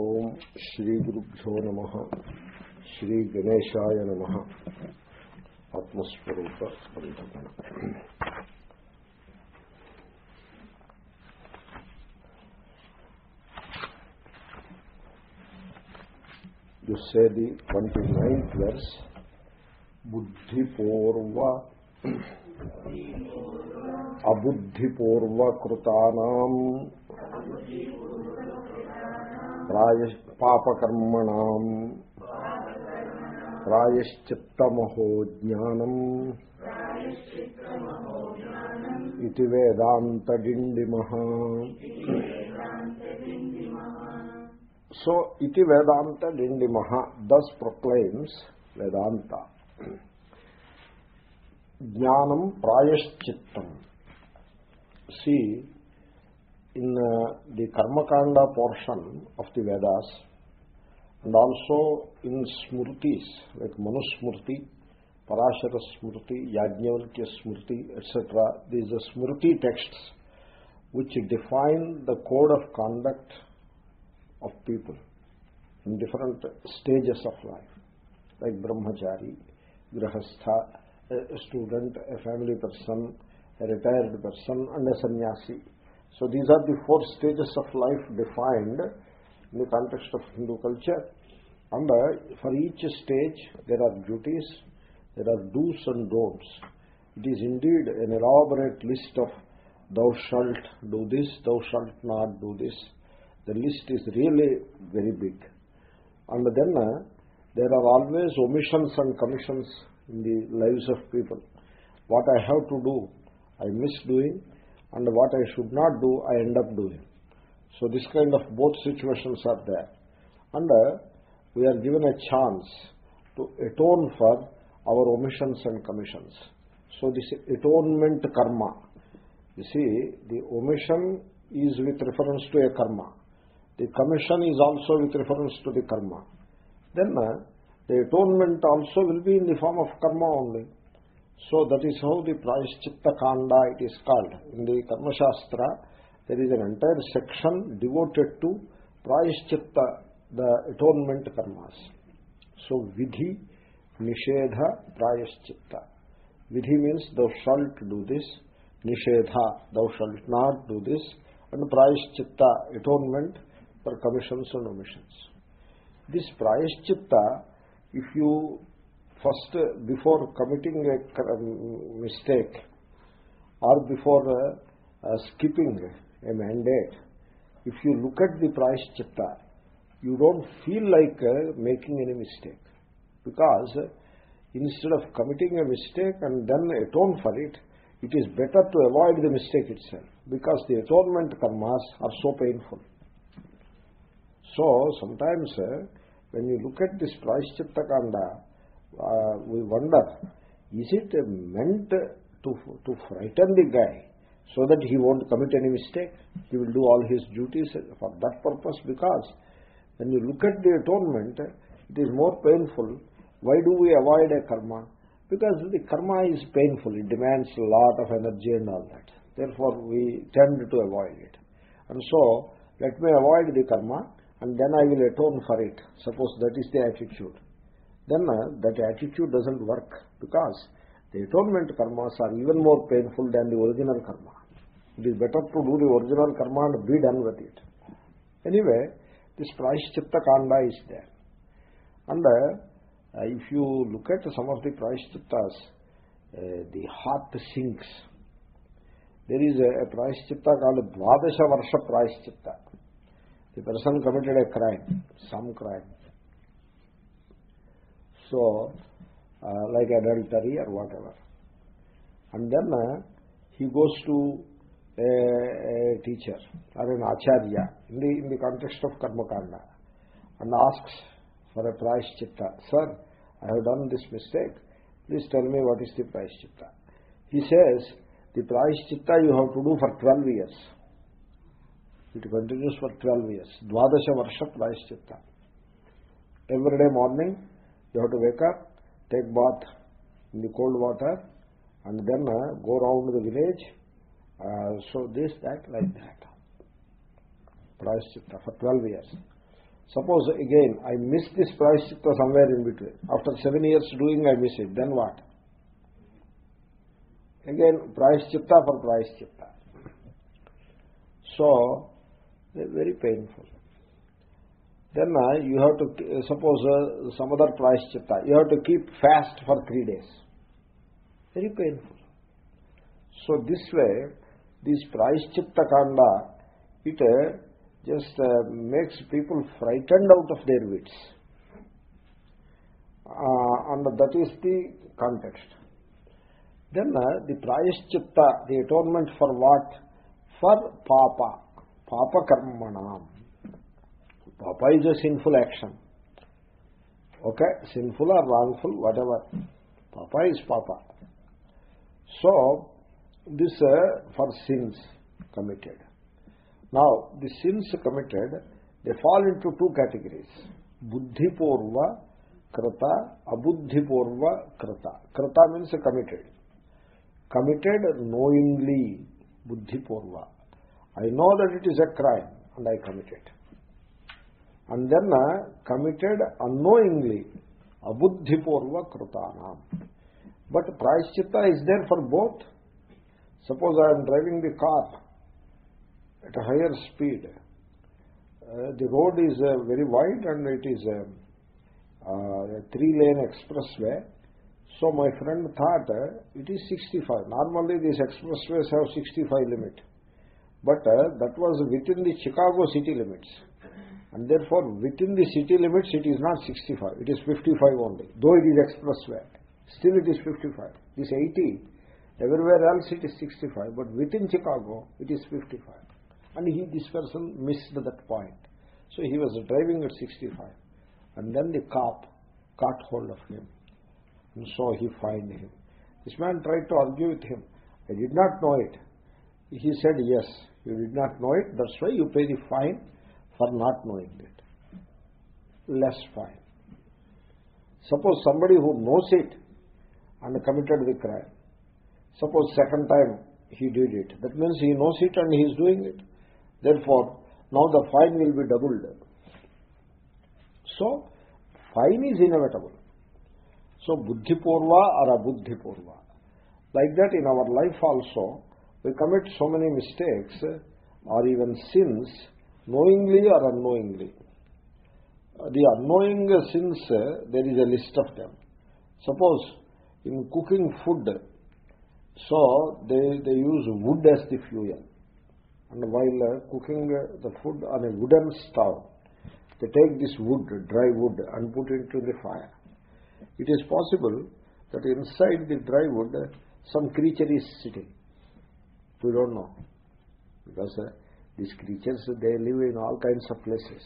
ఓం శ్రీ గురుభ్యో నమ. శ్రీ గణేశాయ నమ. ఆత్మస్వరూప స్పందన యు ట్వంటీ నైన్త్ వెర్స్ బుద్ధిపూర్వ అబుద్ధిపూర్వకృతానాం ప్రాయ పాపకర్మణం ప్రాయశ్చిత్తమహో జ్ఞానం ఇది వేదాంతడిండిమ సో ఇది వేదాంత డిండిమ దస్ ప్రొక్లైమ్స్ వేదాంత. జ్ఞానం ప్రాయశ్చిత్తం. See in uh, the karmakanda portion of the vedas and also in smrtis like manusmrti parashara smrti yajnavalkya smrti etc these are smrti texts which define the code of conduct of people in different stages of life like brahmachari grahastha a student a family person a retired person and a sannyasi so these are the four stages of life defined in the context of Hindu culture. And uh, for each stage there are duties, there are do's and don'ts. It is indeed an elaborate list of thou shalt do this, thou shalt not do this. The list is really very big. And then uh, there are always omissions and commissions in the lives of people. What I have to do, I miss doing and what I should not do, I end up doing. So this kind of both situations are there. And uh, we are given a chance to atone for our omissions and commissions. So this atonement karma. You see, the omission is with reference to a karma. The commission is also with reference to the karma. Then uh, the atonement also will be in the form of karma only. So that is how the Prayaschitta Kanda it is called. In the Karma Shastra, there is an entire section devoted to Prayaschitta, the atonement karmas. So Vidhi, Nishedha, Prayaschitta. Vidhi means thou shalt do this, Nishedha, thou shalt not do this, and Prayaschitta, atonement for commissions and omissions. This Prayaschitta, if you first before committing a mistake or before uh, uh, skipping a mandate if you look at the price chitta you don't feel like uh, making any mistake. Because instead of committing a mistake and then atone for it it is better to avoid the mistake itself. Because the atonement karmas are so painful. So sometimes when you look at this price chitta kanda uh, we wonder, is it meant to, to frighten the guy so that he won't commit any mistake? He will do all his duties for that purpose because when you look at the atonement, it is more painful. Why do we avoid a karma? Because the karma is painful. It demands a lot of energy and all that. Therefore, we tend to avoid it. And so, let me avoid the karma and then I will atone for it. Suppose that is the attitude then uh, that attitude doesn't work because the atonement karmas are even more painful than the original karma. It is better to do the original karma and be done with it. Anyway, this Prayashchitta Kanda is there. And uh, if you look at some of the Prayashchittas, uh, the heart sinks. There is a, a Prayashchitta called Dvadasha Varsha Prayashchitta. The person committed a crime, some crime so uh, like adultery or whatever. And then uh, he goes to a, a teacher or an acharya in the in the context of karma kanda and asks for a prayashchitta sir i have done this mistake. Please tell me what is the prayashchitta he says the prayashchitta you have to do for 12 years. It continues for 12 years. Dvadasha varsha prayashchitta every day morning you have to wake up, take bath in the cold water, and then uh, go around the village. Uh, so this, that, like that. prayaschitta for 12 years. Suppose again I miss this prayaschitta somewhere in between. After 7 years doing I miss it, then what? Again prayaschitta for prayaschitta. So, very painful. Then you have to, uh, suppose uh, some other prayaschitta, you have to keep fast for 3 days. Very painful. So this way, this prayaschitta kanda, it uh, just makes people frightened out of their wits. And that is the context. Then the prayaschitta, the atonement for what? For papa, papa karmanam. Papa is a sinful action. Okay, sinful or wrongful, whatever. Papa is papa. So, this uh, for sins committed. Now, the sins committed, they fall into two categories. Buddhipurva krata, abuddhipurva krata. Krata means committed. Committed knowingly, buddhipurva. I know that it is a crime and I commit it. And then uh, committed unknowingly, abuddhipurva kritanam. But prayaschitta is there for both. Suppose I am driving the car at a higher speed. Uh, the road is uh, very wide and it is a, uh, a three-lane expressway. So my friend thought it is 65. Normally these expressways have 65 limit. But that was within the Chicago city limits. And therefore within the city limits it is not 65. It is 55 only. Though it is expressway. Still it is 55. This 80. Everywhere else it is 65. But within Chicago it is 55. And he, this person missed that point. So he was driving at 65. And then the cop caught hold of him. And so he fined him. This man tried to argue with him. I did not know it. He said, yes, you did not know it. That's why you pay the fine for not knowing it. Less fine. Suppose somebody who knows it and committed the crime. Suppose second time he did it. That means he knows it and he is doing it. Therefore, now the fine will be doubled. So, fine is inevitable. So, buddhipurva or abuddhipurva. Like that in our life also, we commit so many mistakes or even sins, knowingly or unknowingly. The unknowing sins, there is a list of them. Suppose in cooking food, so they, they use wood as the fuel and while uh, cooking uh, the food on a wooden stove, they take this wood, dry wood, and put it into the fire. It is possible that inside the dry wood, uh, some creature is sitting. We don't know. Because uh, these creatures, they live in all kinds of places.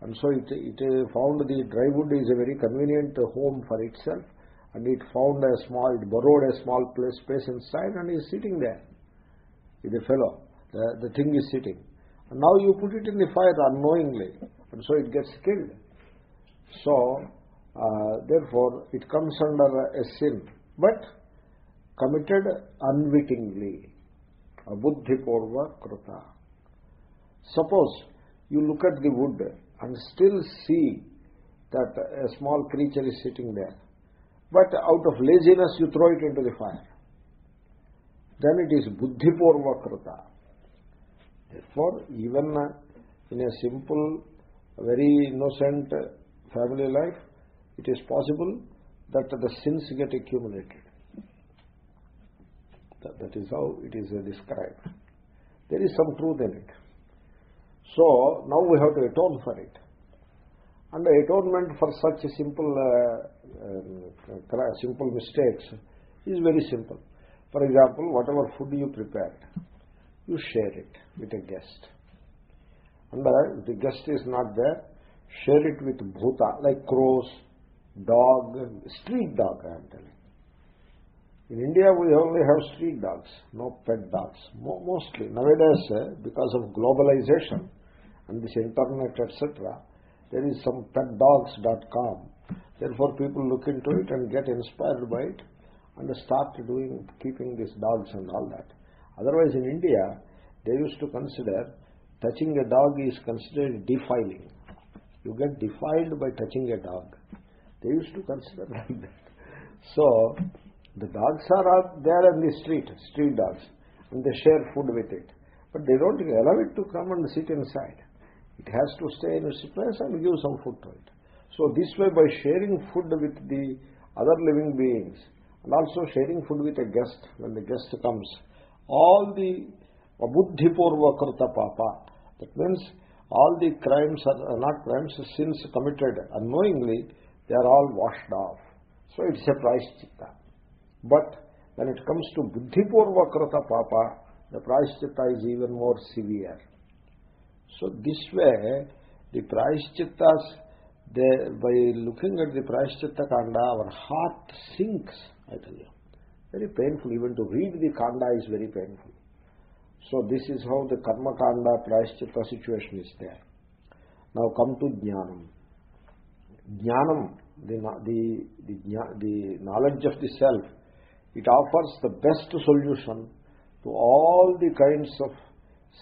And so it, it found the dry wood is a very convenient home for itself. And it found a small, it borrowed a small place, space inside and is sitting there with a fellow the, the thing is sitting. And now you put it in the fire unknowingly, and so it gets killed. So, uh, therefore, it comes under a sin, but committed unwittingly. Abuddhipurva krita. Suppose you look at the wood and still see that a small creature is sitting there, but out of laziness you throw it into the fire. Then it is buddhipurva krita Therefore, even in a simple, very innocent family life, it is possible that the sins get accumulated. That is how it is described. There is some truth in it. So, now we have to atone for it. And the atonement for such simple, uh, uh, simple mistakes is very simple. For example, whatever food you prepared, you share it with a guest. And if the guest is not there, share it with bhuta, like crows, dog, street dog, I am telling. In India, we only have street dogs, no pet dogs. Mostly. Nowadays, eh, because of globalization and this internet, etc., there is some petdogs.com. Therefore, people look into it and get inspired by it and start doing, keeping these dogs and all that. Otherwise, in India, they used to consider touching a dog is considered defiling. You get defiled by touching a dog. They used to consider like that. So, the dogs are out there in the street, street dogs, and they share food with it. But they don't allow it to come and sit inside. It has to stay in its place and give some food to it. So this way by sharing food with the other living beings and also sharing food with a guest when the guest comes, all the abuddhipurvakrta papa, that means all the crimes are uh, not crimes, sins committed unknowingly, they are all washed off. So it's a price chitta. But when it comes to buddhipurvakrata papa, the prayaschitta is even more severe. So this way, the prayashchittas, they, by looking at the prayashchitta kanda, our heart sinks, I tell you. Very painful. Even to read the kanda is very painful. So this is how the karma kanda prayashchitta situation is there. Now come to jnanam. Jnanam, the, the, the, the knowledge of the self, it offers the best solution to all the kinds of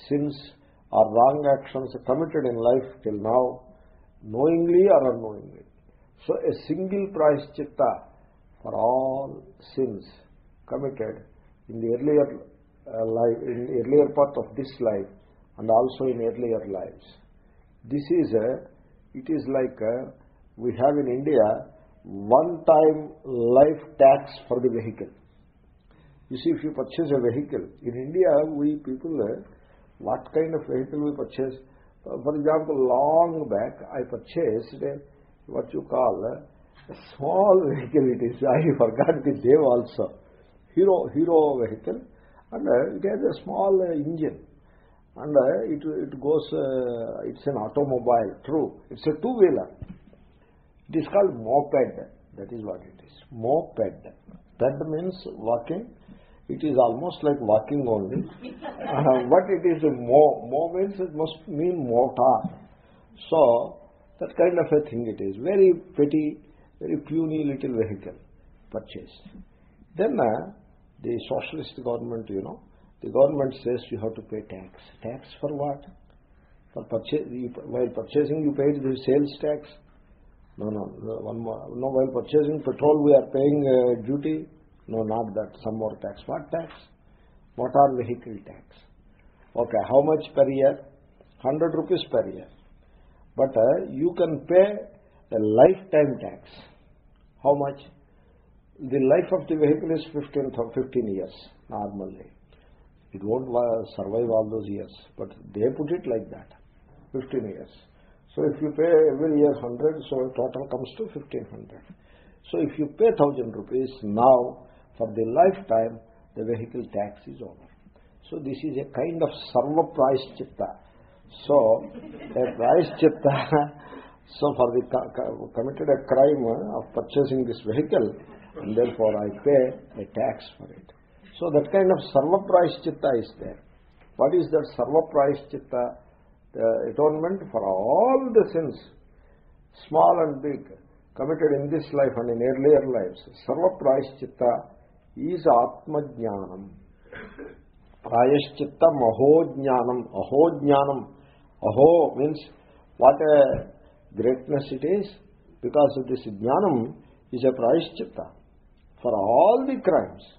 sins or wrong actions committed in life till now, knowingly or unknowingly. So a single price chitta for all sins committed in the earlier uh, life, in the earlier part of this life and also in earlier lives. This is a, it is like a, we have in India one-time life tax for the vehicle. You see, if you purchase a vehicle, in India, we people, uh, what kind of vehicle we purchase? Uh, for example, long back, I purchased a, what you call a, small vehicle it is. I forgot the name also. Hero, Hero vehicle. And uh, it has a small uh, engine. And uh, it, it goes, uh, it's an automobile, true. It's a two-wheeler. It is called moped. That is what it is. Moped. Ped means walking it is almost like walking only. uh, but it is a mo. Mo means it must mean motor. So, that kind of a thing it is. Very petty, very puny little vehicle purchased. Then uh, the socialist government, you know, the government says you have to pay tax. Tax for what? For purchase, while purchasing you paid the sales tax. No, no, no, one more. No, while purchasing petrol we are paying uh, duty. No, not that. Some more tax. What tax? Motor vehicle tax. Okay, how much per year? 100 rupees per year. But uh, you can pay a lifetime tax. How much? The life of the vehicle is 15, 15 years normally. It won't survive all those years. But they put it like that. 15 years. So if you pay every year 100, so total comes to 1500. So if you pay 1000 rupees now, for the lifetime, the vehicle tax is over. So this is a kind of sarva price chitta. So a price chitta, so for the committed a crime of purchasing this vehicle, and therefore I pay a tax for it. So that kind of sarva prayaschitta is there. What is that sarva price chitta? The atonement for all the sins, small and big, committed in this life and in earlier lives. Sarva price chitta is ఆత్మజ్ఞానం ప్రాయశ్చిత్తం అహోజ్ఞానం అహోజ్ఞానం అహో means what a greatness it is because this జ్ఞానం is a ప్రాయశ్చిత్త for all the crimes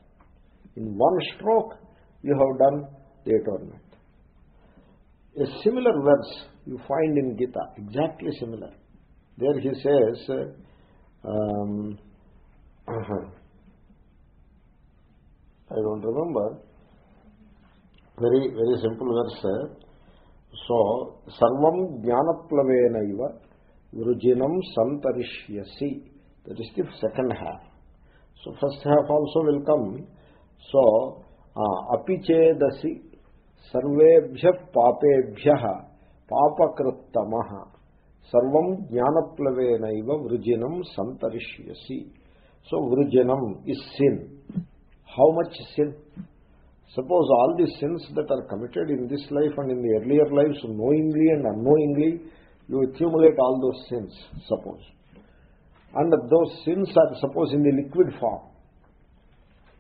in one stroke you have done the atonement a similar verse you find in Gita, exactly similar. There he says, um, uh -huh. I don't remember very very simple verse so సర్వం జ్ఞానప్లవేన ఇవ వృజినం సంతరిష్యసి that is the second half so first half also will come so అపిచేదసి సర్వేభ్య పాపేభ్య పాపకృత్తమ. సర్వం జ్ఞానప్లవేనైవ వృజినం సంతరిష్యసి. So వృజినం is sin how much sin? Suppose all the sins that are committed in this life and in the earlier lives, knowingly and unknowingly, you accumulate all those sins, suppose. And those sins are, suppose, in the liquid form.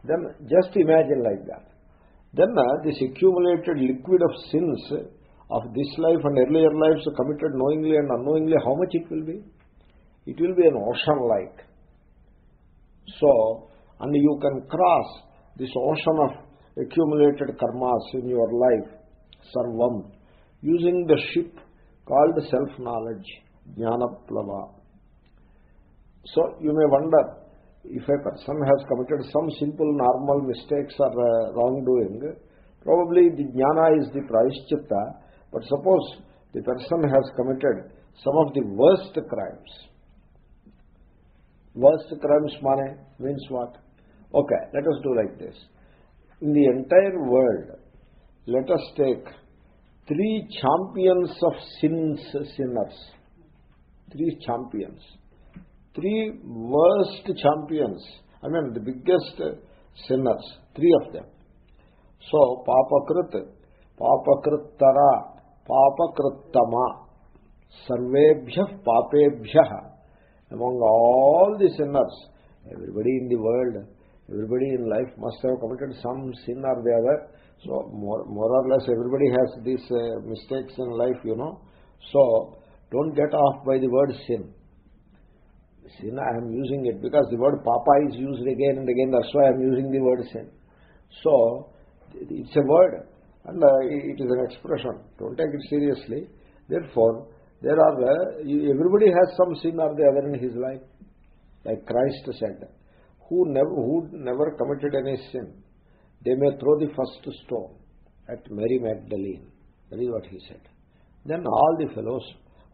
Then just imagine like that. Then uh, this accumulated liquid of sins of this life and earlier lives committed knowingly and unknowingly, how much it will be? It will be an ocean like. So, and you can cross this ocean of accumulated karmas in your life, sarvam, using the ship called self-knowledge, jnanaplava. So, you may wonder, if a person has committed some simple normal mistakes or uh, wrongdoing, probably the jnana is the prayaschitta, but suppose the person has committed some of the worst crimes. Worst crimes mane means what? Okay, let us do like this. In the entire world, let us take three champions of sins, sinners. Three champions three worst champions, I mean the biggest sinners, three of them. So, Papakrit, Papakrittara, Papakrittama, Sarvebhyah Papebhyah, among all the sinners, everybody in the world, everybody in life must have committed some sin or the other. So, more, more or less everybody has these uh, mistakes in life, you know. So, don't get off by the word sin sin, I am using it because the word papa is used again and again, that's why I am using the word sin. So, it's a word and uh, it is an expression. Don't take it seriously. Therefore, there are, uh, everybody has some sin or the other in his life. Like Christ said, who never, who never committed any sin, they may throw the first stone at Mary Magdalene. That is what he said. Then all the fellows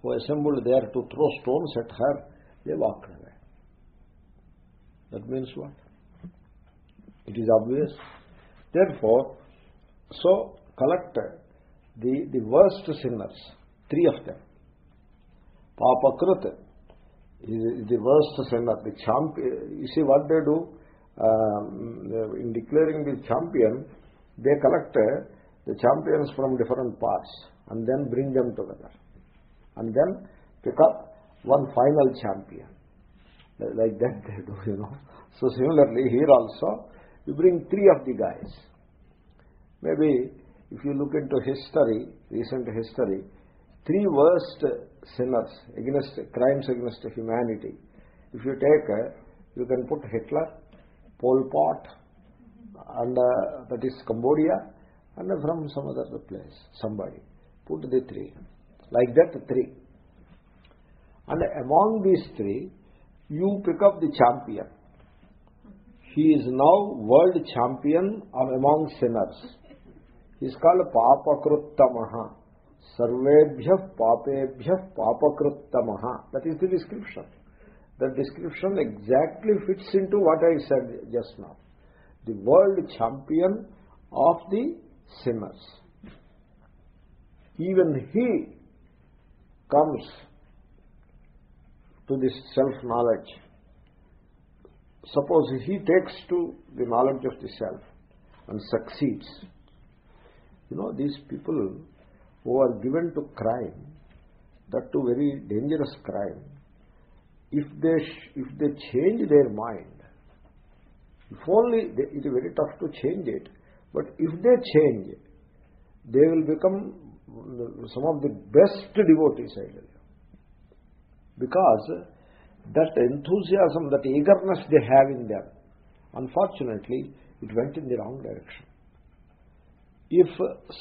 who assembled there to throw stones at her, they walked away. That means what? It is obvious. Therefore, so collect the, the worst sinners, three of them. Papakrit is the worst sinner, the champion. You see what they do? Um, in declaring the champion, they collect the champions from different parts and then bring them together. And then pick up one final champion. Like that they do, you know. So similarly, here also, you bring three of the guys. Maybe if you look into history, recent history, three worst sinners against crimes against humanity. If you take, uh, you can put Hitler, Pol Pot, and uh, that is Cambodia, and from some other place, somebody. Put the three. Like that, three. And among these three, you pick up the champion. He is now world champion among sinners. He is called Papakruttamaha. Sarvebhyah Papebhyah Papakruttamaha. That is the description. The description exactly fits into what I said just now. The world champion of the sinners. Even he comes to this self-knowledge. Suppose he takes to the knowledge of the self and succeeds. You know, these people who are given to crime, that to very dangerous crime, if they, if they change their mind, if only, they, it is very tough to change it, but if they change, they will become some of the best devotees, I tell you because that enthusiasm, that eagerness they have in them, unfortunately, it went in the wrong direction. If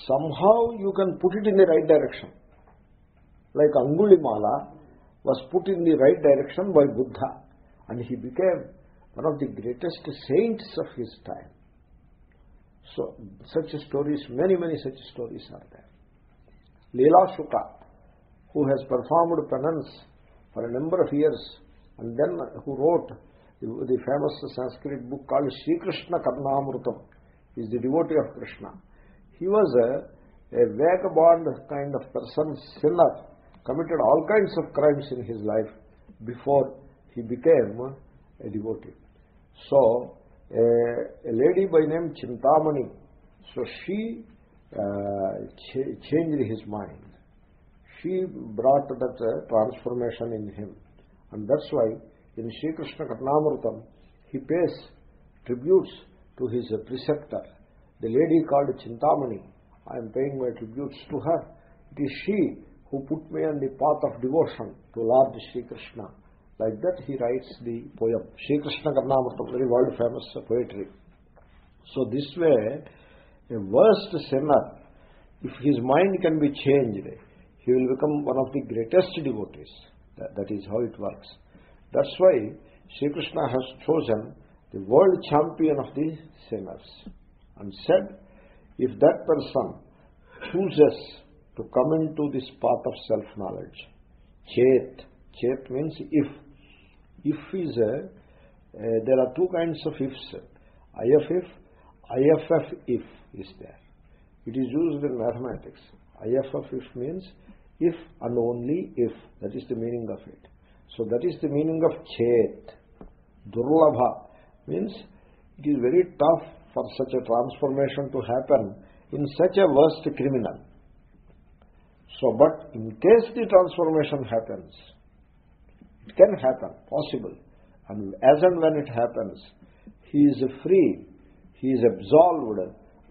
somehow you can put it in the right direction, like Angulimala was put in the right direction by Buddha, and he became one of the greatest saints of his time. So, such stories, many, many such stories are there. Leela Shuka, who has performed penance for a number of years and then who wrote the, famous Sanskrit book called Sri Krishna Karnamrutam. Is the devotee of Krishna. He was a, a vagabond kind of person, sinner, committed all kinds of crimes in his life before he became a devotee. So, a, a lady by name Chintamani, so she uh, ch changed his mind she brought that uh, transformation in him. And that's why in Sri Krishna Karnamrutam, he pays tributes to his preceptor. The lady called Chintamani, I am paying my tributes to her. it is she who put me on the path of devotion to Lord Sri Krishna. Like that he writes the poem. Sri Krishna Karnamrtam, very world famous poetry. So this way, a worst sinner, if his mind can be changed, he will become one of the greatest devotees. that, that is how it works. That's why Sri Krishna has chosen the world champion of the sinners and said, if that person chooses to come into this path of self-knowledge, chet, chet means if, if is a, uh, there are two kinds of ifs, IF if, IFF if is there. It is used in mathematics. IFF if means if and only if. That is the meaning of it. So that is the meaning of chet. Durlabha means it is very tough for such a transformation to happen in such a worst criminal. So, but in case the transformation happens, it can happen, possible. And as and when it happens, he is free, he is absolved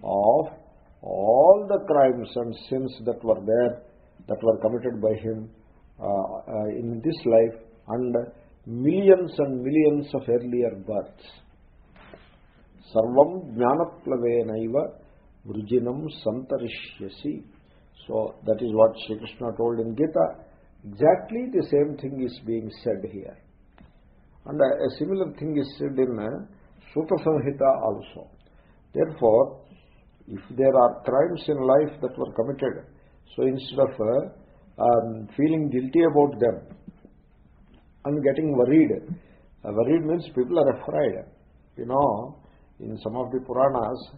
of all the crimes and sins that were there, that were committed by him uh, uh, in this life and millions and millions of earlier births. Vrijinam santarishyasi. So that is what Sri Krishna told in Gita. Exactly the same thing is being said here. And a similar thing is said in uh, Suta Samhita also. Therefore, if there are crimes in life that were committed, so instead of uh, um, feeling guilty about them and getting worried, uh, worried means people are afraid. You know, in some of the Puranas,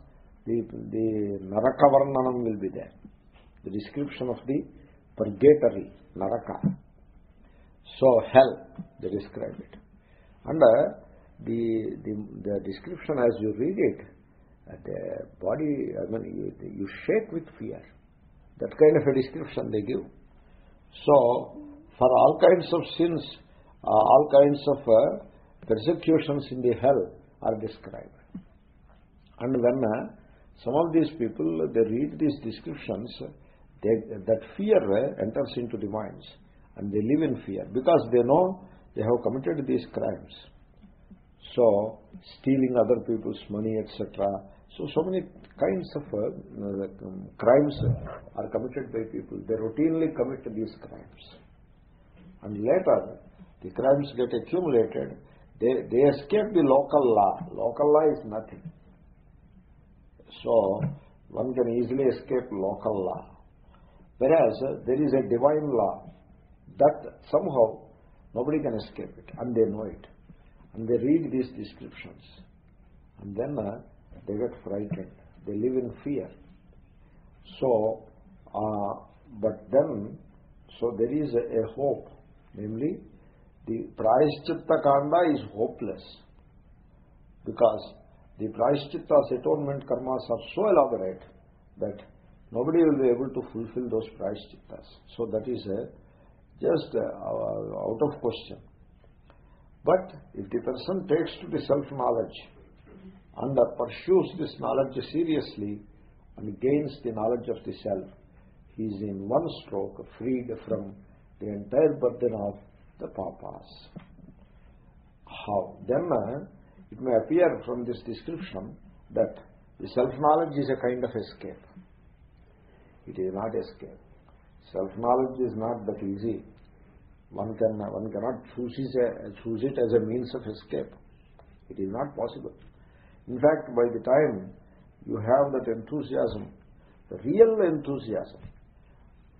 the, the Naraka Varnanam will be there. The description of the purgatory, Naraka. So, hell, they describe it. And uh, the, the, the description as you read it, uh, the body, I mean, you, you shake with fear. That kind of a description they give. So, for all kinds of sins, uh, all kinds of uh, persecutions in the hell are described. And when uh, some of these people, they read these descriptions, they, that fear enters into the minds and they live in fear because they know they have committed these crimes. So, stealing other people's money, etc. So, so many kinds of uh, um, crimes are committed by people. They routinely commit these crimes. And later, the crimes get accumulated. They, they escape the local law. Local law is nothing. So, one can easily escape local law. Whereas, there is a divine law that somehow nobody can escape it. And they know it. And they read these descriptions. And then uh, they get frightened. They live in fear. So, uh, but then, so there is a, a hope. Namely, the Prayaschitta Kanda is hopeless. Because the Prayaschitta atonement karmas are so elaborate that nobody will be able to fulfill those Prayashchittas. So that is a, just a, out of question. But if the person takes to the self-knowledge and pursues this knowledge seriously and gains the knowledge of the self, he is in one stroke freed from the entire burden of the papas. How? Then uh, it may appear from this description that the self-knowledge is a kind of escape. It is not escape. Self-knowledge is not that easy. One, can, one cannot choose it, choose it as a means of escape. It is not possible. In fact, by the time you have that enthusiasm, the real enthusiasm,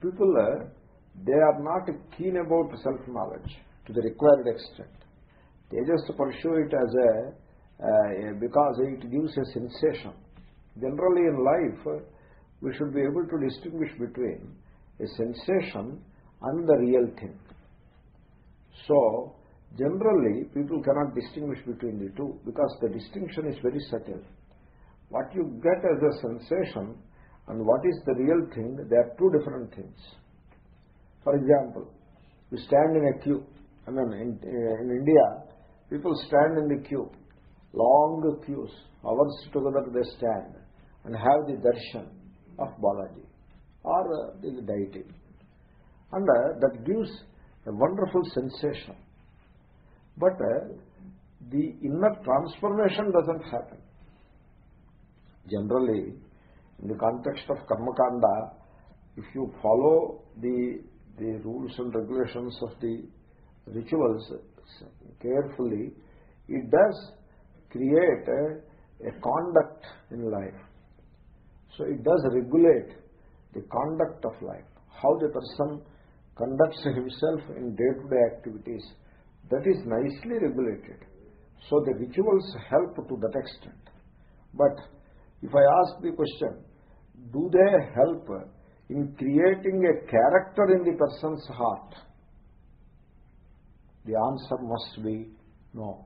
people, uh, they are not keen about self-knowledge to the required extent. They just pursue it as a, uh, because it gives a sensation. Generally in life, uh, we should be able to distinguish between a sensation and the real thing. So, generally, people cannot distinguish between the two because the distinction is very subtle. What you get as a sensation and what is the real thing, they are two different things. For example, you stand in a queue. I mean, in, in India, People stand in the queue, long queues, hours together they stand and have the darshan of Balaji or uh, the deity. And uh, that gives a wonderful sensation. But uh, the inner transformation doesn't happen. Generally, in the context of karmakanda, if you follow the, the rules and regulations of the rituals carefully, it does create a, a conduct in life. So it does regulate the conduct of life, how the person conducts himself in day-to-day -day activities. That is nicely regulated. So the rituals help to that extent. But if I ask the question, do they help in creating a character in the person's heart? The answer must be no.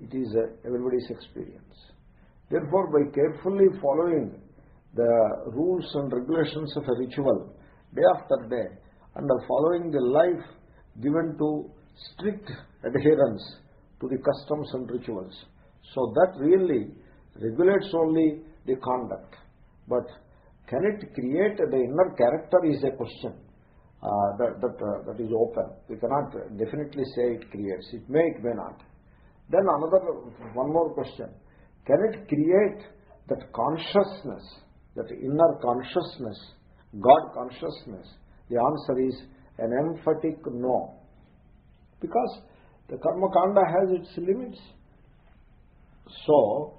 It is everybody's experience. Therefore, by carefully following the rules and regulations of a ritual day after day and following the life given to strict adherence to the customs and rituals. So that really regulates only the conduct. But can it create the inner character is a question uh, that, that, uh, that is open. We cannot definitely say it creates. It may, it may not. Then another, one more question. Can it create that consciousness, that inner consciousness, God consciousness? The answer is an emphatic no. Because the karma kanda has its limits. So,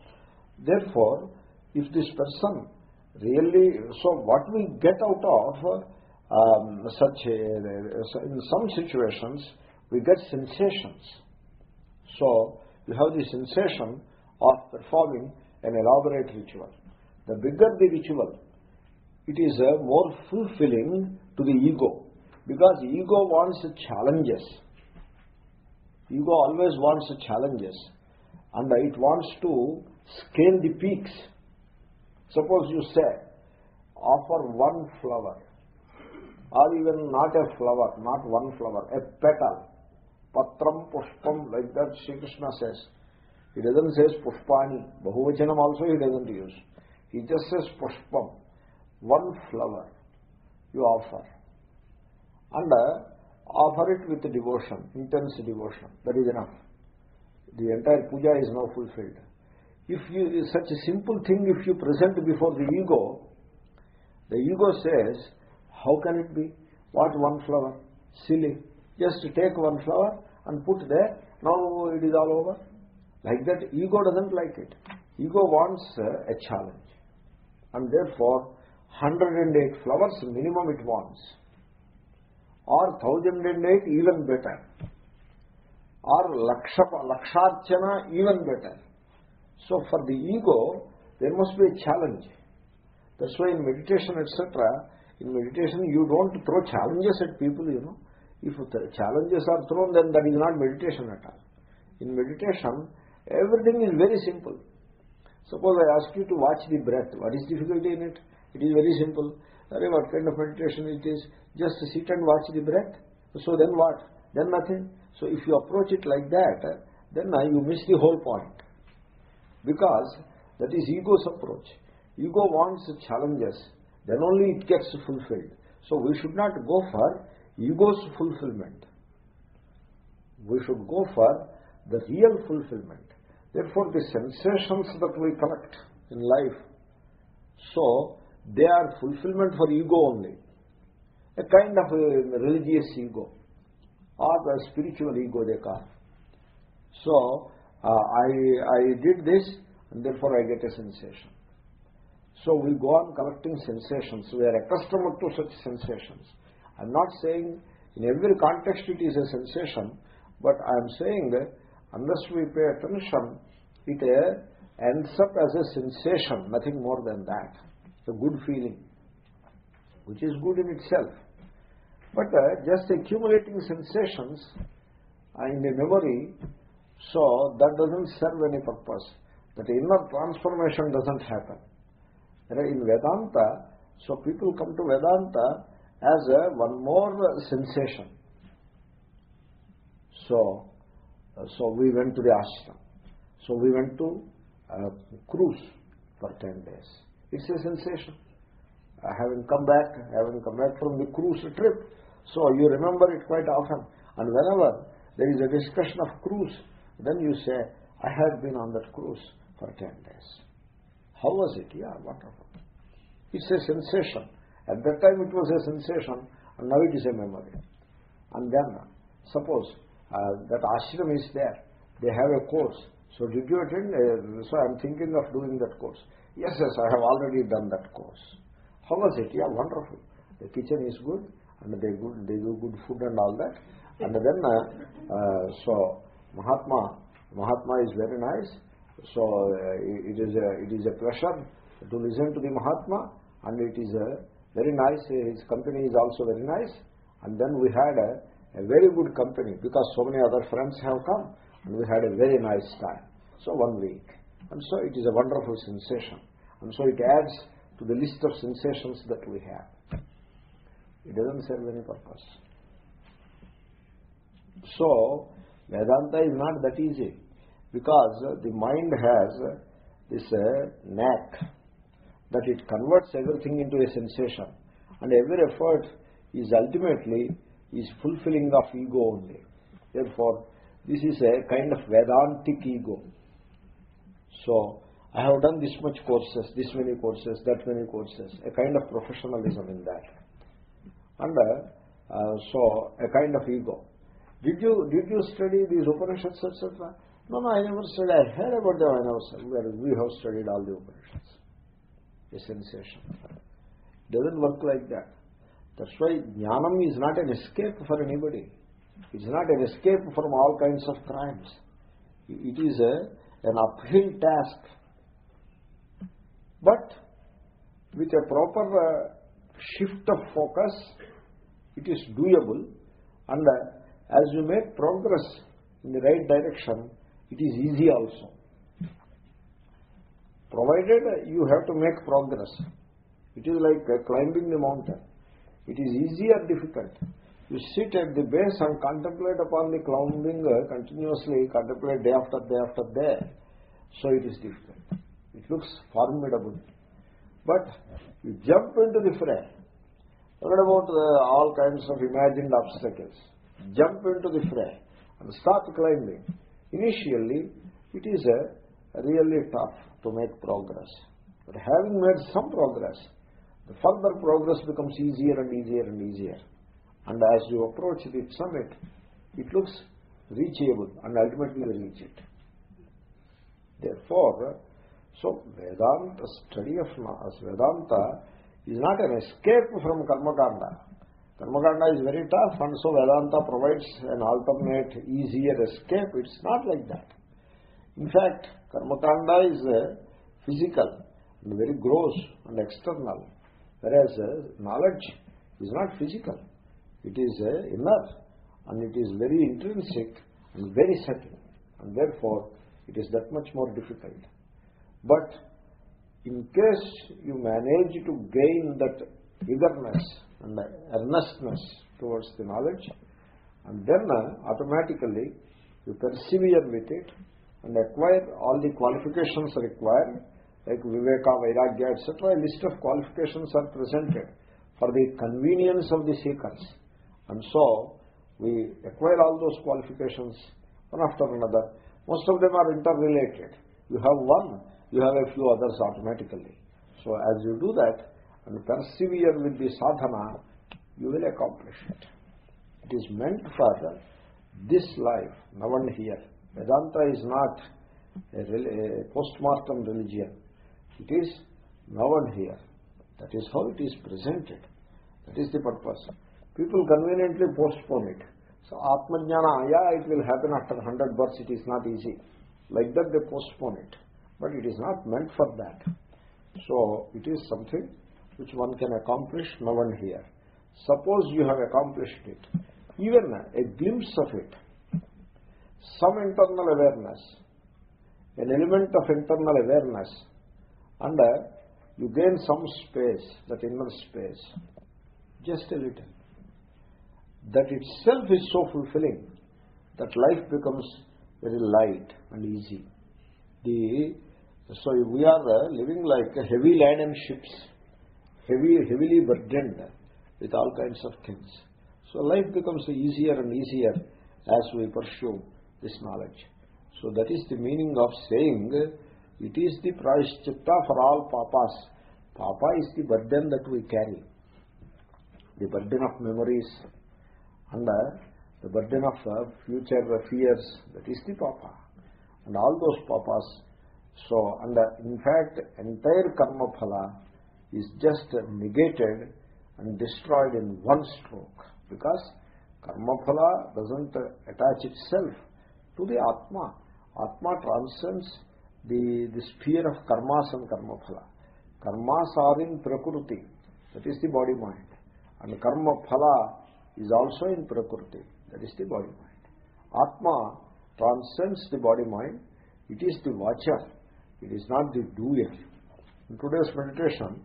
therefore, if this person really, so what we get out of um, such, a, in some situations, we get sensations. So, you have the sensation of performing an elaborate ritual. The bigger the ritual, it is uh, more fulfilling to the ego because ego wants challenges. Ego always wants challenges and it wants to scale the peaks. Suppose you say, offer one flower or even not a flower, not one flower, a petal patram pushpam, like that Sri Krishna says. He doesn't say pushpani. Bahuvachanam also he doesn't use. He just says pushpam. One flower you offer. And uh, offer it with devotion, intense devotion. That is enough. The entire puja is now fulfilled. If you such a simple thing, if you present before the ego, the ego says, how can it be? What one flower? Silly. Just take one flower and put there, now it is all over. Like that, ego doesn't like it. Ego wants uh, a challenge. And therefore, 108 flowers minimum it wants. Or 1008 even better. Or laksha, laksharchana even better. So for the ego, there must be a challenge. That's why in meditation, etc., in meditation you don't throw challenges at people, you know. If challenges are thrown, then that is not meditation at all. In meditation, everything is very simple. Suppose I ask you to watch the breath. What is difficulty in it? It is very simple. What kind of meditation it is? Just sit and watch the breath. So then what? Then nothing. So if you approach it like that, then you miss the whole point. Because that is ego's approach. Ego wants challenges. Then only it gets fulfilled. So we should not go for ego's fulfillment. We should go for the real fulfillment. Therefore, the sensations that we collect in life, so they are fulfillment for ego only. A kind of a religious ego or the spiritual ego they call. So, uh, I, I did this and therefore I get a sensation. So we go on collecting sensations. We are accustomed to such sensations. I'm not saying in every context it is a sensation, but I'm saying that unless we pay attention, it ends up as a sensation, nothing more than that. It's a good feeling, which is good in itself. But uh, just accumulating sensations uh, in the memory, so that doesn't serve any purpose. That inner transformation doesn't happen. In Vedanta, so people come to Vedanta as a one more sensation. So, so we went to the ashram. So we went to uh, cruise for 10 days. It's a sensation. Uh, having come back, having come back from the cruise trip, so you remember it quite often. And whenever there is a discussion of cruise, then you say, I had been on that cruise for 10 days. How was it? Yeah, wonderful. It's a sensation. At that time it was a sensation, and now it is a memory. And then, suppose uh, that ashram is there, they have a course. So did you attend? Uh, so I'm thinking of doing that course. Yes, yes, I have already done that course. How was it? Yeah, wonderful. The kitchen is good, and they good, they do good food and all that. And then, uh, uh, so Mahatma, Mahatma is very nice. So uh, it is a, it is a pleasure to listen to the Mahatma, and it is a very nice. His company is also very nice. And then we had a, a very good company because so many other friends have come, and we had a very nice time. So one week, and so it is a wonderful sensation, and so it adds to the list of sensations that we have. It doesn't serve any purpose. So, Vedanta is not that easy because the mind has this uh, knack that it converts everything into a sensation and every effort is ultimately is fulfilling of ego only. Therefore, this is a kind of Vedantic ego. So, I have done this much courses, this many courses, that many courses, a kind of professionalism in that. And uh, uh, so, a kind of ego. Did you did you study these Upanishads, etc.? No, no, I never said I heard about them. I studied. We have studied all the Upanishads. A sensation. Doesn't work like that. That's why jnanam is not an escape for anybody. It's not an escape from all kinds of crimes. It is a, an uphill task. But with a proper uh, shift of focus, it is doable and uh, as you make progress in the right direction, it is easy also. Provided you have to make progress. It is like climbing the mountain. It is easy or difficult. You sit at the base and contemplate upon the climbing continuously, contemplate day after day after day. So it is difficult. It looks formidable. But you jump into the fray. Forget about uh, all kinds of imagined obstacles jump into the fray and start climbing. Initially, it is a really tough to make progress. But having made some progress, the further progress becomes easier and easier and easier. And as you approach the summit, it looks reachable and ultimately you reach it. Therefore, so Vedanta, study of Vedanta is not an escape from Karmakanda. Karmakanda is very tough and so Vedanta provides an alternate, easier escape. It's not like that. In fact, Karmakanda is uh, physical and very gross and external, whereas uh, knowledge is not physical. It is uh, inner and it is very intrinsic and very subtle and therefore it is that much more difficult. But in case you manage to gain that eagerness and earnestness towards the knowledge. And then uh, automatically you persevere with it and acquire all the qualifications required like viveka vairagya etc a list of qualifications are presented for the convenience of the seekers. And so we acquire all those qualifications one after another. Most of them are interrelated. You have one you have a few others automatically. So as you do that and persevere with the sadhana, you will accomplish it. It is meant for this life, now and here. Vedanta is not a, a post-mortem religion. It is now and here. That is how it is presented. That is the purpose. People conveniently postpone it. So Atmajnana, yeah, it will happen after 100 births, it is not easy. Like that they postpone it. But it is not meant for that. So it is something which one can accomplish now and here. Suppose you have accomplished it, even a glimpse of it, some internal awareness, an element of internal awareness, and uh, you gain some space, that inner space, just a little. That itself is so fulfilling that life becomes very light and easy. The So we are uh, living like heavy laden ships, heavy, heavily burdened with all kinds of things. So life becomes easier and easier as we pursue this knowledge. So that is the meaning of saying it is the prayaschitta for all papas. Papa is the burden that we carry. The burden of memories and uh, the burden of uh, future fears, that is the papa. And all those papas. So, and uh, in fact, entire karma phala is just negated and destroyed in one stroke because karma phala doesn't attach itself to the atma. Atma transcends the the sphere of karmas and karma phala karmas are in prakriti that is the body mind. And karma phala is also in prakriti that is the body mind. Atma transcends the body mind. It is the watcher. It is not the doer. In today's meditation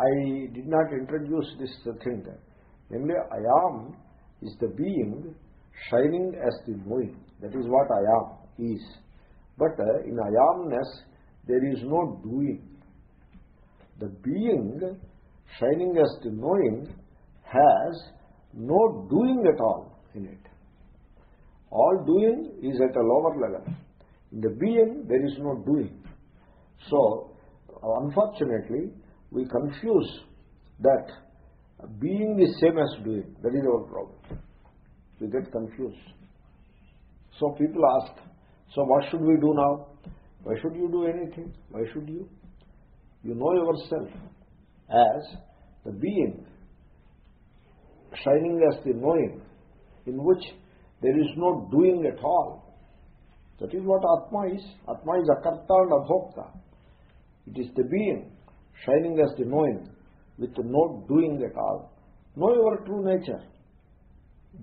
I did not introduce this thing. Namely, I am is the being shining as the knowing. That is what I am is. But uh, in I amness, there is no doing. The being shining as the knowing has no doing at all in it. All doing is at a lower level. In the being, there is no doing. So, unfortunately, we confuse that being is same as doing. That is our problem. We get confused. So people ask, so what should we do now? Why should you do anything? Why should you? You know yourself as the being, shining as the knowing, in which there is no doing at all. That is what Atma is. Atma is akarta and abhokta. It is the being shining as the knowing, with no doing at all. Know your true nature.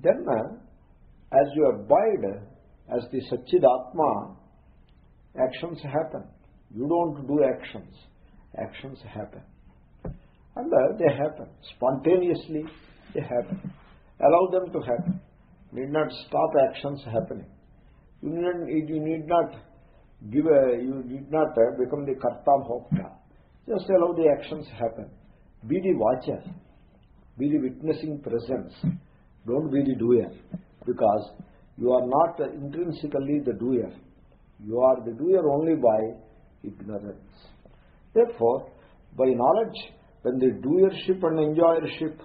Then, as you abide as the Satchid Atma, actions happen. You don't do actions. Actions happen. And uh, they happen. Spontaneously, they happen. Allow them to happen. Need not stop actions happening. You need, you need not give a, you need not uh, become the karta bhokta. Just allow the actions happen. Be the watcher. Be the witnessing presence. Don't be the doer. Because you are not intrinsically the doer. You are the doer only by ignorance. Therefore, by knowledge, when the doership and enjoyership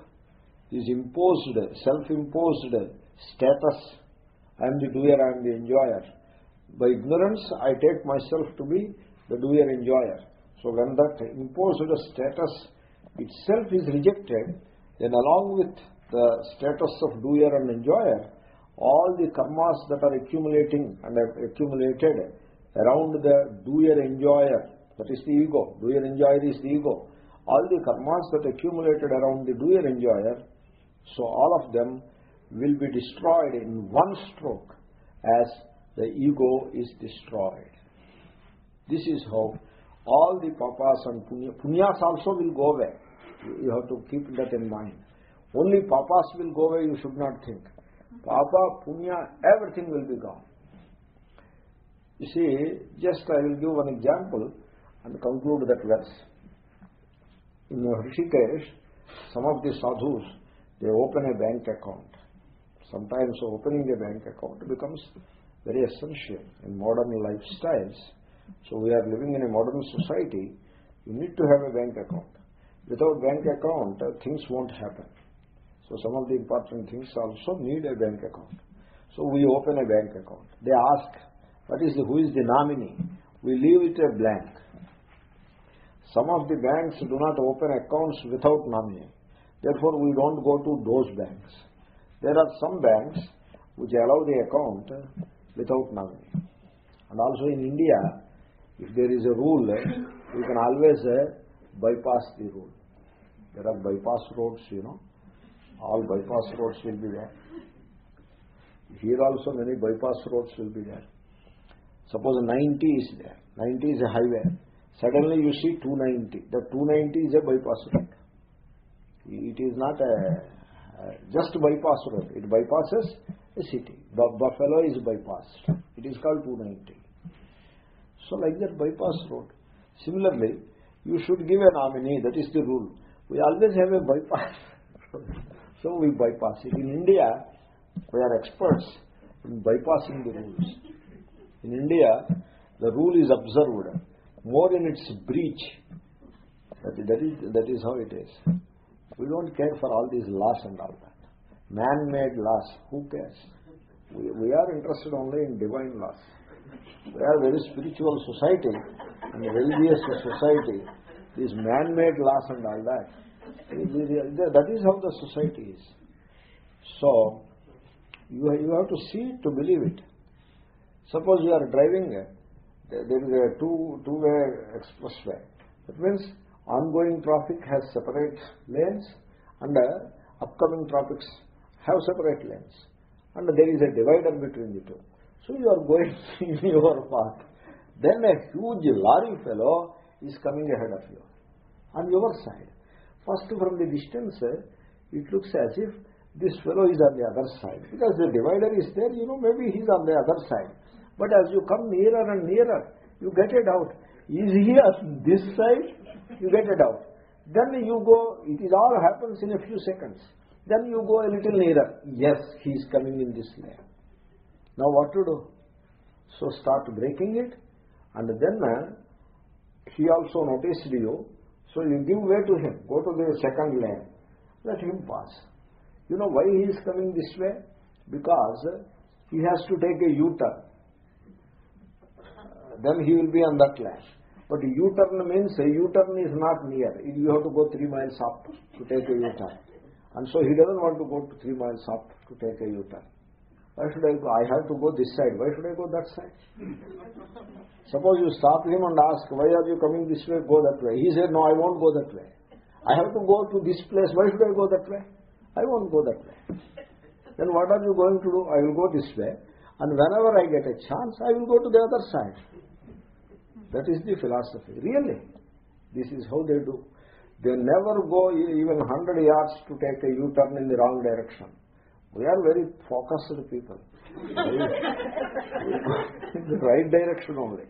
is imposed, self-imposed status, I am the doer, I am the enjoyer. By ignorance, I take myself to be the doer enjoyer. So when that imposed status itself is rejected, then along with the status of doer and enjoyer, all the karmas that are accumulating and have accumulated around the doer enjoyer, that is the ego, doer enjoyer is the ego, all the karmas that accumulated around the doer enjoyer, so all of them will be destroyed in one stroke as the ego is destroyed. This is how all the papas and punya, punyas also will go away. You have to keep that in mind. Only papas will go away, you should not think. Papa, punya, everything will be gone. You see, just I will give one example and conclude that verse. In Hrishikesh, some of the sadhus, they open a bank account. Sometimes opening a bank account becomes very essential in modern lifestyles so we are living in a modern society. You need to have a bank account. Without bank account, uh, things won't happen. So some of the important things also need a bank account. So we open a bank account. They ask, what is the, who is the nominee? We leave it a blank. Some of the banks do not open accounts without nominee. Therefore, we don't go to those banks. There are some banks which allow the account without nominee. And also in India, if there is a rule, you can always uh, bypass the rule. There are bypass roads, you know. All bypass roads will be there. Here also many bypass roads will be there. Suppose 90 is there. 90 is a highway. Suddenly you see 290. The 290 is a bypass road. It is not a just bypass road. It bypasses a city. Buffalo is bypassed. It is called 290. So like that bypass road. Similarly, you should give a nominee, that is the rule. We always have a bypass. so we bypass it. In India, we are experts in bypassing the rules. In India, the rule is observed more in its breach. That, that, is, that is how it is. We don't care for all these laws and all that. Man-made laws, who cares? We, we are interested only in divine laws. We are a very spiritual society and religious society. These man-made laws and all that. That is how the society is. So, you, you have to see to believe it. Suppose you are driving, there is a two, two-way expressway. That means ongoing traffic has separate lanes and uh, upcoming traffics have separate lanes. And there is a divider between the two. So you are going in your path. Then a huge lorry fellow is coming ahead of you on your side. First from the distance, eh, it looks as if this fellow is on the other side. Because the divider is there, you know, maybe he is on the other side. But as you come nearer and nearer, you get a doubt. Is he on this side? You get a doubt. Then you go, it is all happens in a few seconds. Then you go a little nearer. Yes, he is coming in this lane. Now what to do? So start breaking it and then he also noticed you. So you give way to him. Go to the second lane. Let him pass. You know why he is coming this way? Because he has to take a U-turn. Then he will be on that lane. But U-turn means a U-turn is not near. You have to go three miles up to take a U-turn. And so he doesn't want to go to three miles up to take a U-turn. Why should I go? I have to go this side. Why should I go that side? Suppose you stop him and ask, why are you coming this way? Go that way. He said, no, I won't go that way. I have to go to this place. Why should I go that way? I won't go that way. Then what are you going to do? I will go this way. And whenever I get a chance, I will go to the other side. That is the philosophy. Really. This is how they do. They never go even 100 yards to take a U-turn in the wrong direction. We are very focused people. in the right direction only.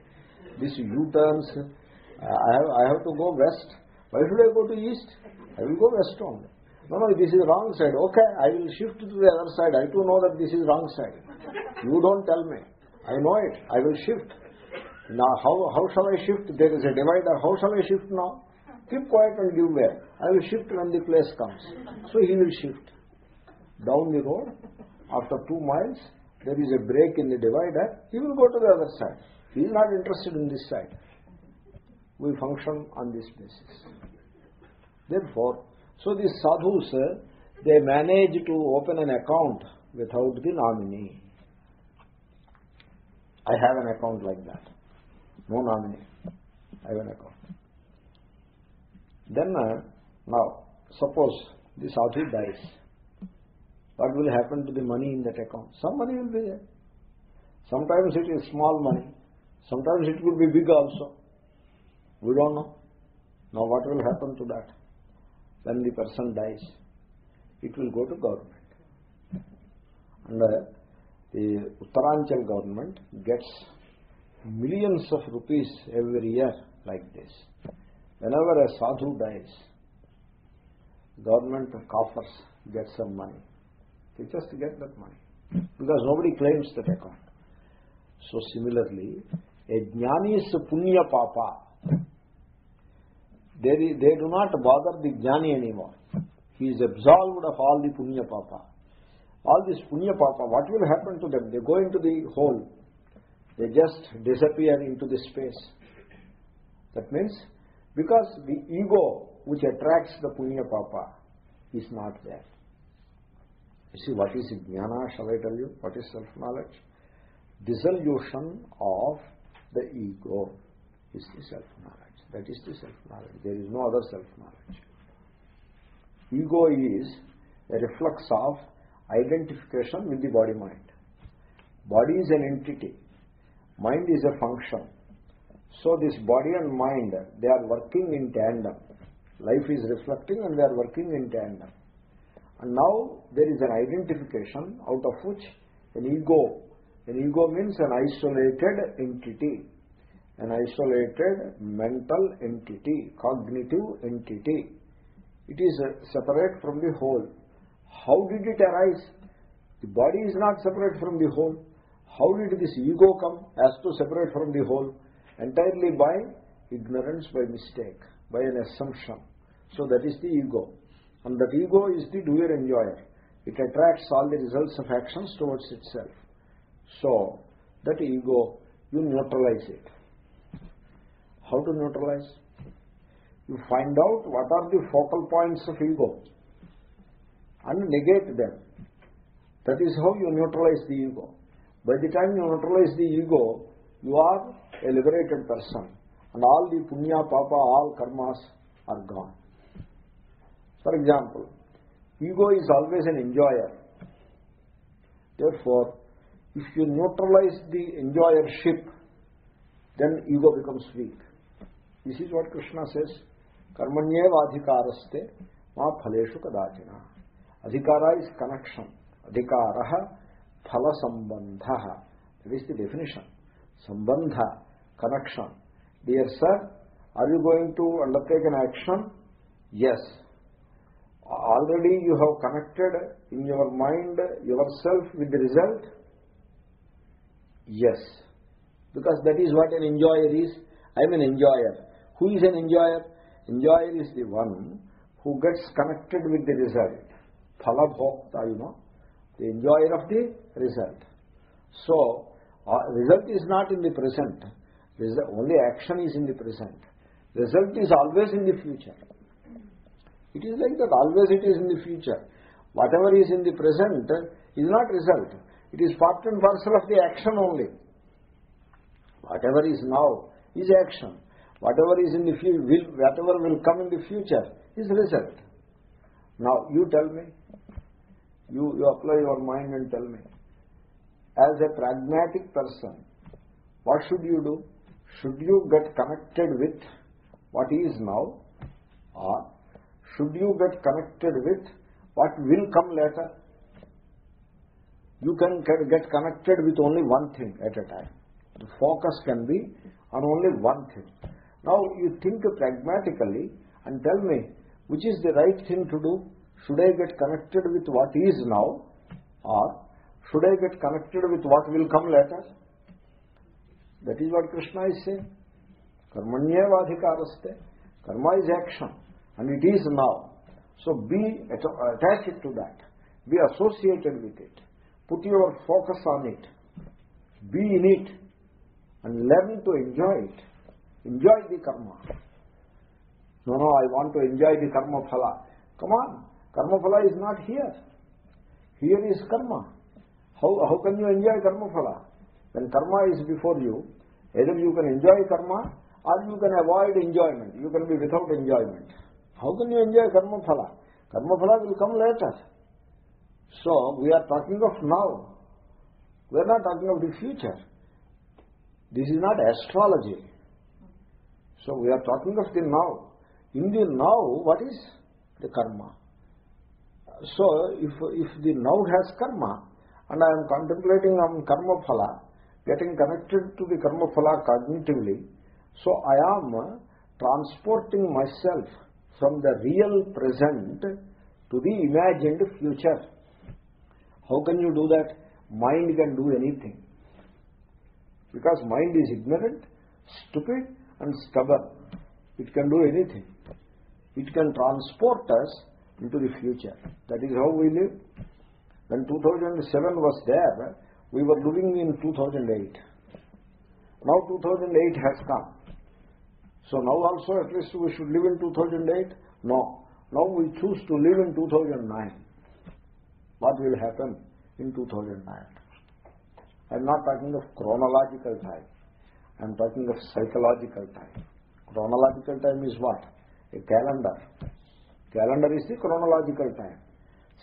This U-turns, uh, I have, I have to go west. Why should I go to east? I will go west only. No, no, this is wrong side. Okay, I will shift to the other side. I too know that this is wrong side. You don't tell me. I know it. I will shift. Now, how, how shall I shift? There is a divider. How shall I shift now? Keep quiet and give way. I will shift when the place comes. So he will shift down the road, after two miles, there is a break in the divider, he will go to the other side. He is not interested in this side. We function on this basis. Therefore, so these sadhus, they manage to open an account without the nominee. I have an account like that. No nominee. I have an account. Then, uh, now, suppose the sadhu dies what will happen to the money in that account? Some money will be there. Sometimes it is small money. Sometimes it will be big also. We don't know. Now what will happen to that? When the person dies, it will go to government. And uh, the Uttaranchal government gets millions of rupees every year like this. Whenever a sadhu dies, government coffers get some money. They just get that money. Because nobody claims that account. So similarly, a jnani is punya papa. They, they do not bother the jnani anymore. He is absolved of all the punya papa. All this punya papa, what will happen to them? They go into the hole. They just disappear into the space. That means, because the ego which attracts the punya papa is not there. You see, what is jnana, shall I tell you? What is self-knowledge? Dissolution of the ego is the self-knowledge. That is the self-knowledge. There is no other self-knowledge. Ego is a reflex of identification with the body-mind. Body is an entity. Mind is a function. So this body and mind, they are working in tandem. Life is reflecting and they are working in tandem. And now there is an identification out of which an ego, an ego means an isolated entity. an isolated mental entity, cognitive entity. It is uh, separate from the whole. How did it arise? The body is not separate from the whole. How did this ego come as to separate from the whole? Entirely by ignorance, by mistake, by an assumption. So that is the ego. And that ego is the doer enjoyer. It attracts all the results of actions towards itself. So, that ego, you neutralize it. How to neutralize? You find out what are the focal points of ego and negate them. That is how you neutralize the ego. By the time you neutralize the ego, you are a liberated person. And all the punya, papa, all karmas are gone. For example, ego is always an enjoyer. Therefore, if you neutralize the enjoyership, then ego becomes weak. This is what Krishna says. Karmanyevadhikaraste ma phaleshu kadachana. Adhikara is connection. Adhikaraha phala sambandha. That is the definition. Sambandha, connection. Dear sir, are you going to undertake an action? Yes already you have connected in your mind yourself with the result? Yes. Because that is what an enjoyer is. I am an enjoyer. Who is an enjoyer? Enjoyer is the one who gets connected with the result. Know. The enjoyer of the result. So, uh, result is not in the present. Result, only action is in the present. Result is always in the future. It is like that. Always it is in the future. Whatever is in the present is not result. It is part and parcel of the action only. Whatever is now is action. Whatever is in the future, will, whatever will come in the future is result. Now you tell me. You, you apply your mind and tell me. As a pragmatic person, what should you do? Should you get connected with what is now or should you get connected with what will come later? You can get connected with only one thing at a time. The focus can be on only one thing. Now you think pragmatically and tell me which is the right thing to do. Should I get connected with what is now or should I get connected with what will come later? That is what Krishna is saying. Karmanyevadhikaraste. Karma is action and it is now. So be attached to that. Be associated with it. Put your focus on it. Be in it and learn to enjoy it. Enjoy the karma. No, no, I want to enjoy the karma phala. Come on, karma phala is not here. Here is karma. How, how can you enjoy karma phala? When karma is before you, either you can enjoy karma or you can avoid enjoyment. You can be without enjoyment. How can you enjoy karma phala? Karma phala will come later. So, we are talking of now. We are not talking of the future. This is not astrology. So, we are talking of the now. In the now, what is the karma? So, if, if the now has karma, and I am contemplating on karma phala, getting connected to the karma phala cognitively, so I am transporting myself from the real present to the imagined future. How can you do that? Mind can do anything. Because mind is ignorant, stupid and stubborn. It can do anything. It can transport us into the future. That is how we live. When 2007 was there, we were living in 2008. Now 2008 has come. So now also at least we should live in 2008? No. Now we choose to live in 2009. What will happen in 2009? I am not talking of chronological time. I am talking of psychological time. Chronological time is what? A calendar. Calendar is the chronological time.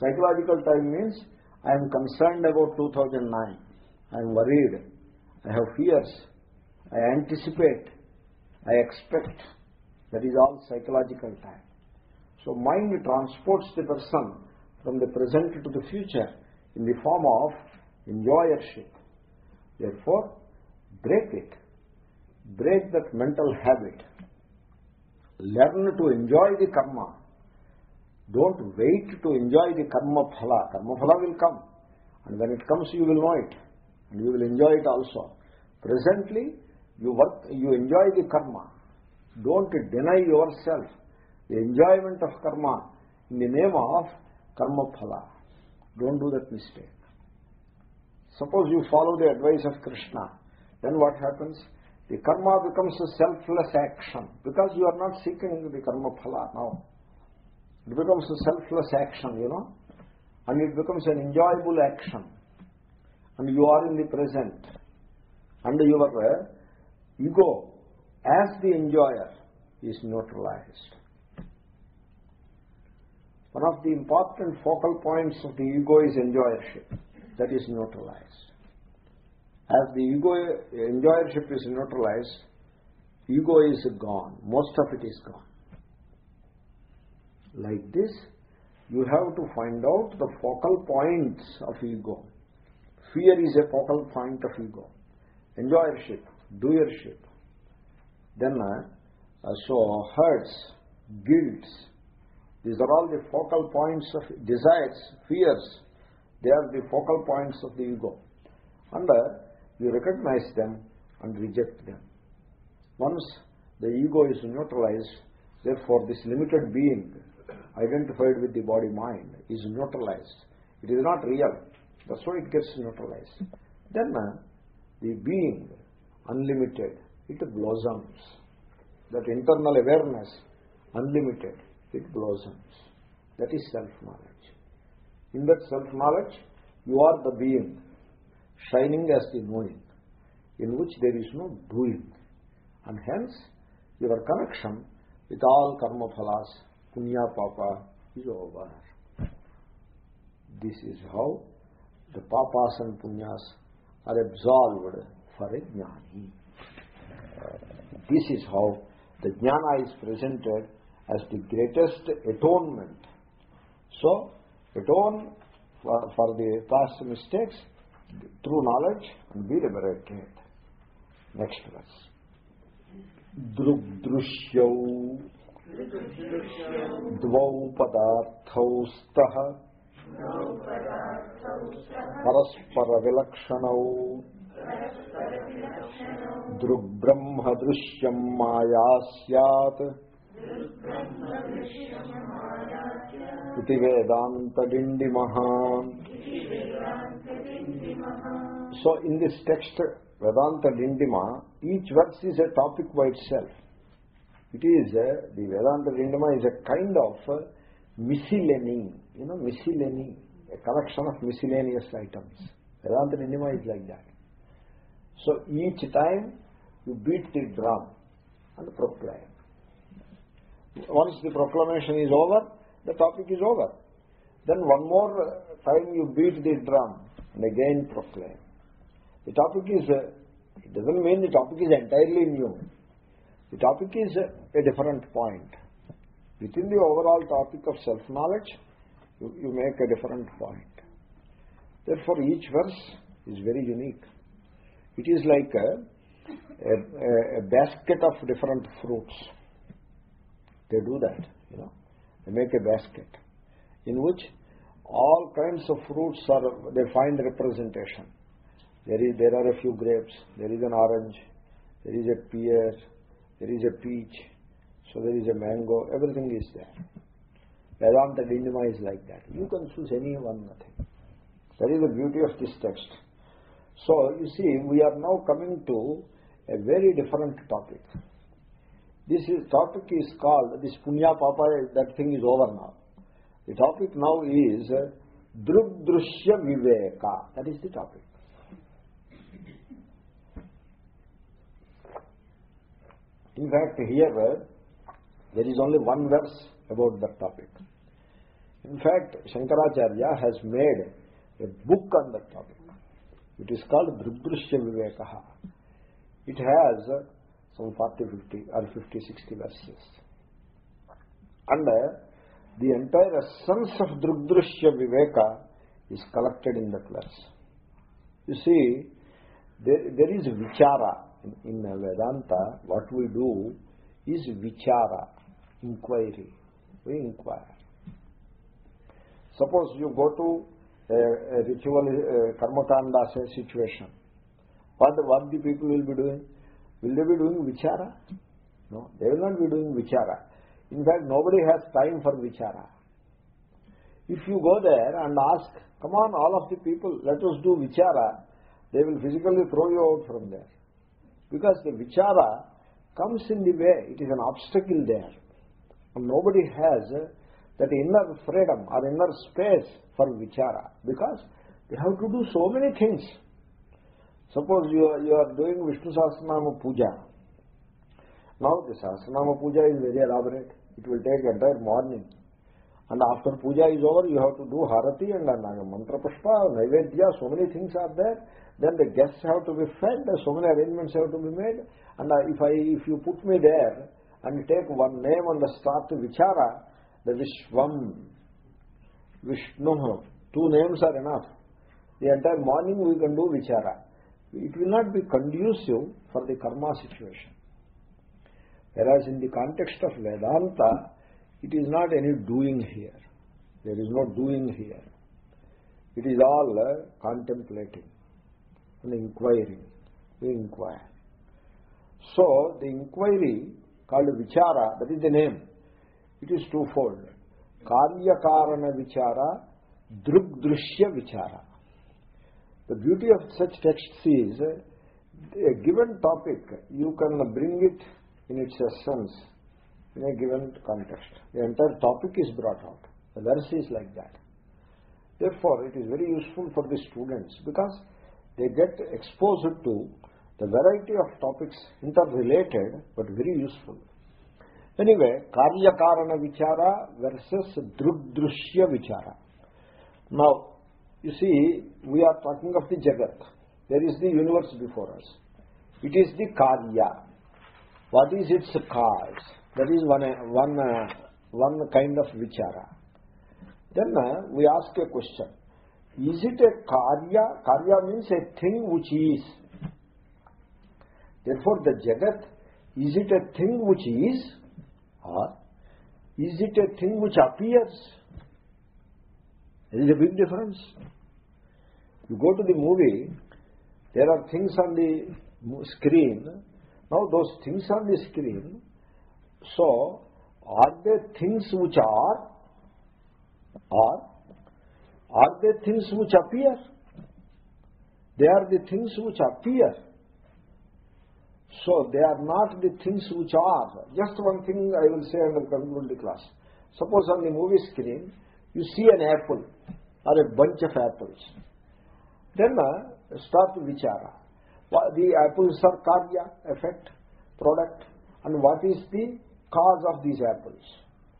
Psychological time means I am concerned about 2009. I am worried. I have fears. I anticipate. I expect. That is all psychological time. So mind transports the person from the present to the future in the form of enjoyership. Therefore, break it. break that mental habit. Learn to enjoy the karma. Don't wait to enjoy the karma phala. Karma phala will come. And when it comes, you will know it. And you will enjoy it also. Presently, you work, you enjoy the karma. Don't deny yourself the enjoyment of karma in the name of karma phala. Don't do that mistake. Suppose you follow the advice of Krishna, then what happens? The karma becomes a selfless action because you are not seeking the karma phala now. It becomes a selfless action, you know, and it becomes an enjoyable action. And you are in the present. And your ego, as the enjoyer, is neutralized. One of the important focal points of the ego is enjoyership. That is neutralized. As the ego enjoyership is neutralized, ego is gone. Most of it is gone. Like this, you have to find out the focal points of ego. Fear is a focal point of ego. Enjoyership, doership. Then, uh, so hurts, guilts, these are all the focal points of desires, fears. They are the focal points of the ego. And uh, you recognize them and reject them. Once the ego is neutralized, therefore this limited being identified with the body-mind is neutralized. It is not real. That's why it gets neutralized. Then uh, the being, unlimited, it blossoms. That internal awareness, unlimited, it blossoms. That is self-knowledge. In that self-knowledge, you are the being, shining as the knowing, in which there is no doing. And hence, your connection with all karma phalas, punya papa, is over. This is how the papas and punyas are absolved for a jnani. This is how the jnana is presented as the greatest atonement. So, atone for, for the past mistakes through knowledge and be liberated. Next verse. दृग्दृश्यौ द्वौ पदार्थौ स्तः परस्परविलक्षणौ दृग्ब्रह्मदृश्यं माया स्यात् इति वेदान्तडिण्डिमः So in this text, Vedanta Dindima, each verse is a topic by itself. It is, uh, the Vedanta Dindima is a kind of uh, miscellany, you know, miscellany, a collection of miscellaneous items. Vedanta Dindima is like that. So each time you beat the drum and proclaim. Once the proclamation is over, the topic is over. Then one more time you beat the drum and again proclaim. The topic is, uh, it doesn't mean the topic is entirely new. The topic is uh, a different point. Within the overall topic of self-knowledge, you make a different point. Therefore, each verse is very unique. It is like a, a, a basket of different fruits. They do that, you know. They make a basket in which all kinds of fruits are, they find representation. There, is, there are a few grapes, there is an orange, there is a pear, there is a peach, so there is a mango, everything is there. Vedanta Dindima is like that. You can choose any one, nothing. That is the beauty of this text. So, you see, we are now coming to a very different topic. This is, topic is called, this punya papa, that thing is over now. The topic now is uh, Drugdrushya Viveka. That is the topic. In fact, here uh, there is only one verse about that topic. In fact, Shankaracharya has made a book on that topic. It is called Drugdrushya Viveka. It has some 40, 50 or 50, 60 verses. And uh, the entire essence of Drugdrushya Viveka is collected in that verse. You see, there, there is vichara. in, in Vedanta, what we do is vichara, inquiry. We inquire. Suppose you go to a, ritual uh, karmakanda situation. What, what the people will be doing? Will they be doing vichara? No, they will not be doing vichara. In fact, nobody has time for vichara. If you go there and ask, come on, all of the people, let us do vichara, they will physically throw you out from there. Because the vichara comes in the way, it is an obstacle there. And nobody has that inner freedom or inner space for vichara because they have to do so many things. Suppose you are, you are doing Vishnu Sahasranama Puja. Now the Sahasranama Puja is very elaborate. It will take entire morning. And after puja is over, you have to do harati and, and mantra pushpa, naivedya, so many things are there. Then the guests have to be fed, so many arrangements have to be made. And if I, if you put me there and take one name and start vichara, the Vishwam, Vishnu, two names are enough. The entire morning we can do vichara. It will not be conducive for the karma situation. Whereas in the context of Vedanta, it is not any doing here. There is no doing here. It is all uh, contemplating and inquiring. We inquire. So, the inquiry called vichara, that is the name. It is twofold. Karyakarana vichara, drugdrushya vichara. The beauty of such texts is, a given topic, you can bring it in its essence in a given context. The entire topic is brought out. The verse is like that. Therefore, it is very useful for the students because they get exposed to the variety of topics interrelated but very useful. Anyway, Karya Karana Vichara versus Drugdrushya Vichara. Now, you see, we are talking of the Jagat. There is the universe before us. It is the Karya. What is its cause? That is one, one, one kind of vichara. Then uh, we ask a question. Is it a karya? Karya means a thing which is. Therefore the jagat, is it a thing which is? Or is it a thing which appears? There is a big difference. You go to the movie, there are things on the screen. Now those things on the screen so, are there things which are, or are there things which appear? They are the things which appear. So, they are not the things which are. Just one thing I will say and I will conclude the class. Suppose on the movie screen, you see an apple or a bunch of apples. Then uh, start vichara. The apples are karya, effect, product. And what is the cause of these apples.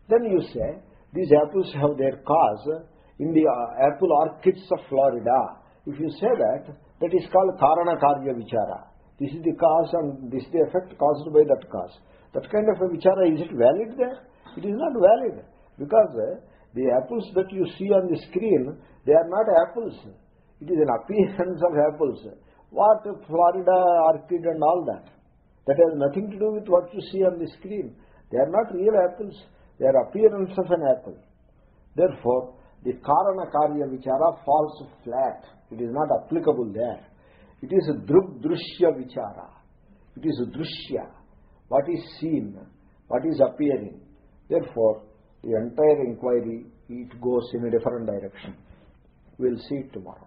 Then you say, these apples have their cause in the uh, apple orchids of Florida. If you say that, that is called Karana Karya Vichara. This is the cause and this is the effect caused by that cause. That kind of a Vichara, is it valid there? It is not valid. Because uh, the apples that you see on the screen, they are not apples. It is an appearance of apples. What Florida orchid and all that. That has nothing to do with what you see on the screen. They are not real apples. They are appearance of an apple. Therefore, the Karana Karya Vichara falls flat. It is not applicable there. It is a Druk Drushya Vichara. It is a Drushya. What is seen, what is appearing. Therefore, the entire inquiry, it goes in a different direction. We will see it tomorrow.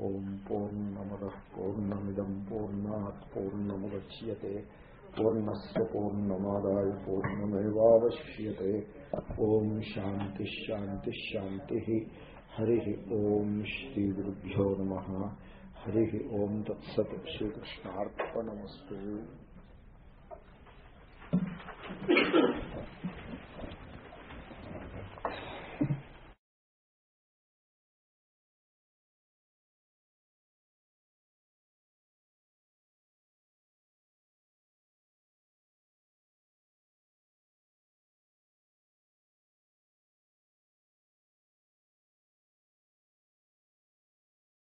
Om Purnamadah Purnamidam Purnat Purnamudachyate पूर्णस्य पूर्णमादाय पूर्णमेवावश्यते ॐ शान्तिश्शान्तिश्शान्तिः हरिः ॐ श्रीगुरुभ्यो नमः హరి ఓం తత్సత్ శ్రీకృష్ణార్పణమస్తు